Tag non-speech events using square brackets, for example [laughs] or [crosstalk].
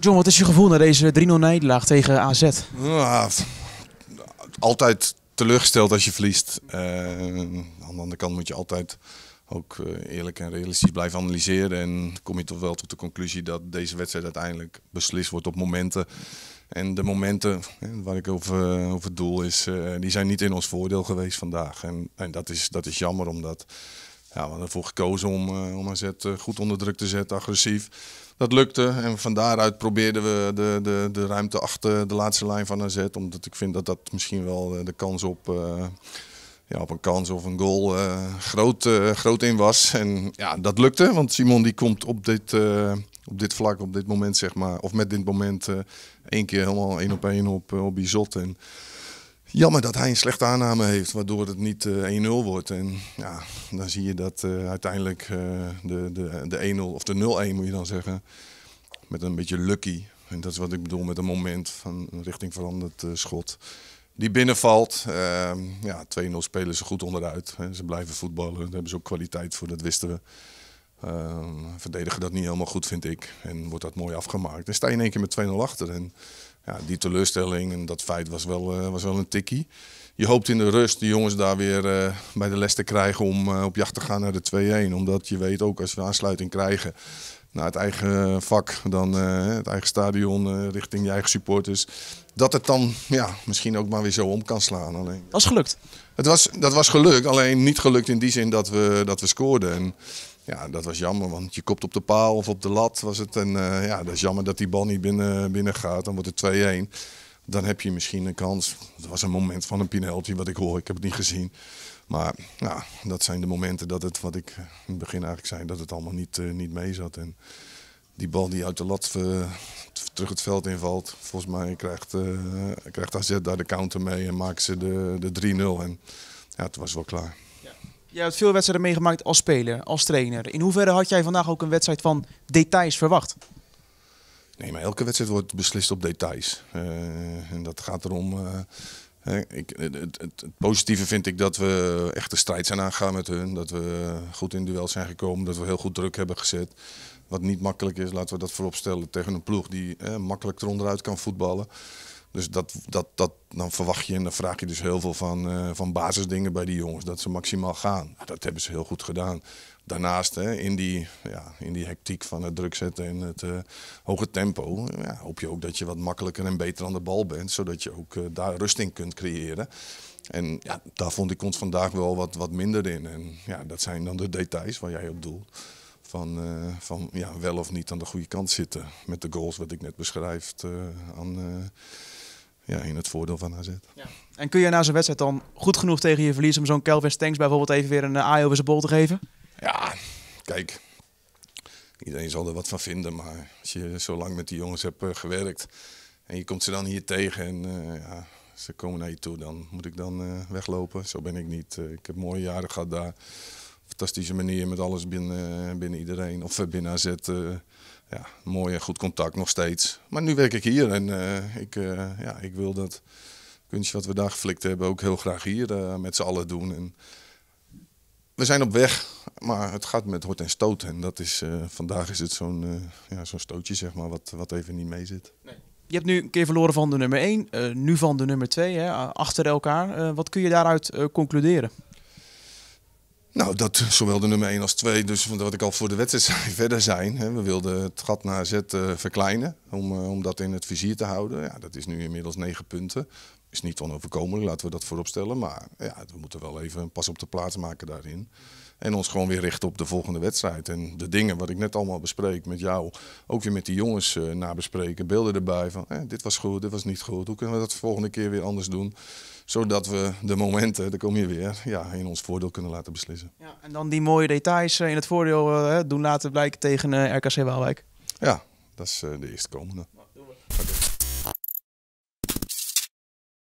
John, wat is je gevoel na deze 3-0 nederlaag tegen AZ? Altijd teleurgesteld als je verliest. Uh, aan de andere kant moet je altijd ook uh, eerlijk en realistisch blijven analyseren. En kom je toch wel tot de conclusie dat deze wedstrijd uiteindelijk beslist wordt op momenten. En de momenten waar ik over, over doel is, die zijn niet in ons voordeel geweest vandaag. En, en dat, is, dat is jammer, omdat ja, we hadden ervoor gekozen om, uh, om AZ goed onder druk te zetten, agressief. Dat lukte en van daaruit probeerden we de, de, de ruimte achter de laatste lijn van AZ. Omdat ik vind dat dat misschien wel de kans op ja, op een kans of een goal groot, groot in was. En ja, dat lukte, want Simon die komt op dit, op dit vlak, op dit moment zeg maar, of met dit moment één keer helemaal één op één op, op Bizot. En jammer dat hij een slechte aanname heeft, waardoor het niet 1-0 wordt. En ja, dan zie je dat uiteindelijk de, de, de 1-0 of de 0-1 moet je dan zeggen, met een beetje lucky. En dat is wat ik bedoel met een moment van een richting veranderd schot die binnenvalt. Uh, ja, 2-0 spelen ze goed onderuit. Hè. Ze blijven voetballen. Daar hebben ze ook kwaliteit voor, dat wisten we. Uh, verdedigen dat niet helemaal goed, vind ik. En wordt dat mooi afgemaakt. Dan sta je in één keer met 2-0 achter. En ja, die teleurstelling en dat feit was wel, uh, was wel een tikkie. Je hoopt in de rust de jongens daar weer uh, bij de les te krijgen om uh, op jacht te gaan naar de 2-1. Omdat je weet ook als we aansluiting krijgen naar het eigen vak, dan het eigen stadion richting je eigen supporters dat het dan ja, misschien ook maar weer zo om kan slaan. Alleen. Dat is gelukt. Het was, dat was gelukt, alleen niet gelukt in die zin dat we, dat we scoorden. En ja, dat was jammer, want je kopt op de paal of op de lat was het. En uh, ja, dat is jammer dat die bal niet binnen, binnen gaat. Dan wordt het 2-1. Dan heb je misschien een kans. Het was een moment van een penalty wat ik hoor. Ik heb het niet gezien. Maar ja, dat zijn de momenten dat het, wat ik in het begin eigenlijk zei, dat het allemaal niet, uh, niet mee zat. En die bal die uit de lat uh, terug het veld invalt. Volgens mij krijgt, krijgt AZ daar de counter mee en maken ze de, de 3-0. En ja, het was wel klaar. Jij hebt veel wedstrijden meegemaakt als speler, als trainer. In hoeverre had jij vandaag ook een wedstrijd van details verwacht? Nee, maar elke wedstrijd wordt beslist op details. Uh, en dat gaat erom. Uh, ik, het, positieve vind ik dat we echt de strijd zijn aangegaan met hun. Dat we goed in duel zijn gekomen. Dat we heel goed druk hebben gezet. Wat niet makkelijk is, laten we dat voorop stellen tegen een ploeg die eh, makkelijk eronderuit kan voetballen. Dus dat, dat, dat, dan verwacht je en dan vraag je dus heel veel van, uh, van basisdingen bij die jongens. Dat ze maximaal gaan. Dat hebben ze heel goed gedaan. Daarnaast, hè, in, die, ja, in die hectiek van het druk zetten en het uh, hoge tempo, ja, hoop je ook dat je wat makkelijker en beter aan de bal bent. Zodat je ook uh, daar rust in kunt creëren. En ja, daar vond ik ons vandaag wel wat, wat minder in. En ja, dat zijn dan de details waar jij op doelt van, van ja, wel of niet aan de goede kant zitten. Met de goals wat ik net beschrijf aan, ja, in het voordeel van AZ. Ja. En kun je na zo'n wedstrijd dan goed genoeg tegen je verlies om zo'n Kelvin Stenks bijvoorbeeld even weer een aai over zijn bol te geven? Ja, kijk. Iedereen zal er wat van vinden, maar als je zo lang met die jongens hebt gewerkt en je komt ze dan hier tegen en ja, ze komen naar je toe, dan moet ik dan weglopen. Zo ben ik niet. ik heb mooie jaren gehad daar fantastische manier met alles binnen, binnen iedereen. Of binnen AZ. Uh, ja, mooi en goed contact nog steeds. Maar nu werk ik hier en ik, ja, ik wil dat kunstje wat we daar geflikt hebben ook heel graag hier met z'n allen doen. En we zijn op weg, maar het gaat met hort en stoot. En dat is, vandaag is het zo'n ja, zo'n stootje zeg maar, wat, wat even niet mee zit. Nee. Je hebt nu een keer verloren van de nummer 1, nu van de nummer 2, hè, achter elkaar. wat kun je daaruit concluderen? Nou, dat zowel de nummer 1 als 2, dus wat ik al voor de wedstrijd [laughs] zei, verder zijn. We wilden het gat naar Z uh, verkleinen om, uh, om dat in het vizier te houden. Ja, dat is nu inmiddels 9 punten. Is niet onoverkomelijk, laten we dat voorop stellen. Maar ja, we moeten wel even een pas op de plaats maken daarin. En ons gewoon weer richten op de volgende wedstrijd. En de dingen wat ik net allemaal bespreek met jou, ook weer met die jongens uh, nabespreken. Beelden erbij van, dit was goed, dit was niet goed. Hoe kunnen we dat de volgende keer weer anders doen? Zodat we de momenten, daar kom je weer, ja, in ons voordeel kunnen laten beslissen. Ja, en dan die mooie details in het voordeel uh, doen laten blijken tegen uh, RKC Waalwijk. Ja, dat is de eerste komende.